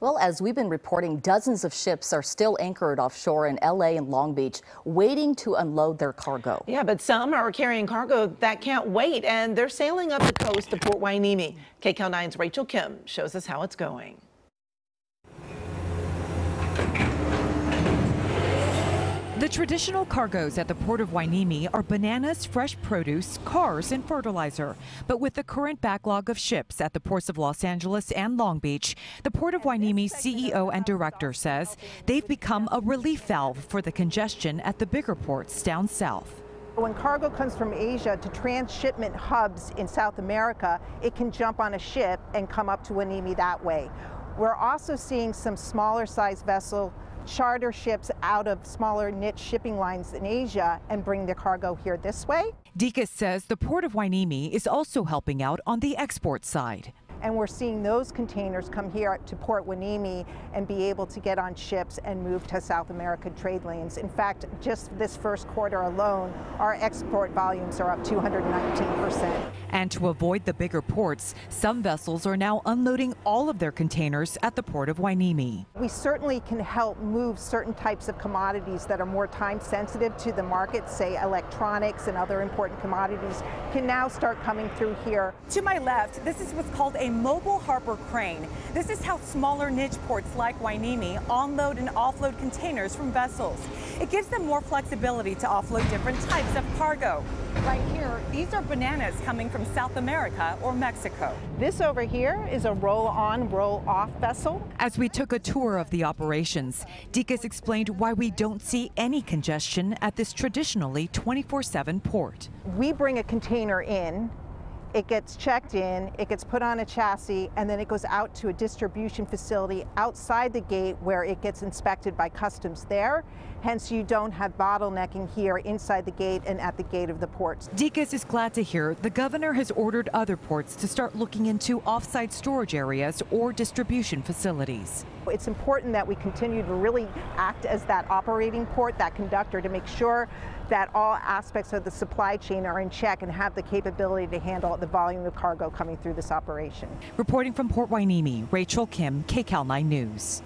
Well, as we've been reporting, dozens of ships are still anchored offshore in LA and Long Beach, waiting to unload their cargo. Yeah, but some are carrying cargo that can't wait, and they're sailing up the coast to Port Hueneme. KCAL 9's Rachel Kim shows us how it's going. The traditional cargoes at the Port of Hueneme are bananas, fresh produce, cars, and fertilizer. But with the current backlog of ships at the ports of Los Angeles and Long Beach, the Port of Hueneme CEO and director says they've become a relief valve for the congestion at the bigger ports down south. When cargo comes from Asia to transshipment hubs in South America, it can jump on a ship and come up to Hueneme that way. We're also seeing some smaller size vessel charter ships out of smaller niche shipping lines in Asia and bring their cargo here this way. Decas says the Port of Hueneme is also helping out on the export side and we're seeing those containers come here to Port Hueneme and be able to get on ships and move to South American trade lanes. In fact, just this first quarter alone, our export volumes are up 219%. And to avoid the bigger ports, some vessels are now unloading all of their containers at the Port of Hueneme. We certainly can help move certain types of commodities that are more time sensitive to the market, say electronics and other important commodities, can now start coming through here. To my left, this is what's called a mobile harbor crane. This is how smaller niche ports like Hueneme unload and offload containers from vessels. It gives them more flexibility to offload different types of cargo. Right here, these are bananas coming from South America or Mexico. This over here is a roll-on, roll-off vessel. As we took a tour of the operations, Decas explained why we don't see any congestion at this traditionally 24-7 port. We bring a container in it gets checked in, it gets put on a chassis, and then it goes out to a distribution facility outside the gate where it gets inspected by customs there. Hence, you don't have bottlenecking here inside the gate and at the gate of the ports. Decas is glad to hear the governor has ordered other ports to start looking into offsite storage areas or distribution facilities. It's important that we continue to really act as that operating port, that conductor, to make sure that all aspects of the supply chain are in check and have the capability to handle the volume of cargo coming through this operation. Reporting from Port Hueneme, Rachel Kim, KCAL 9 News.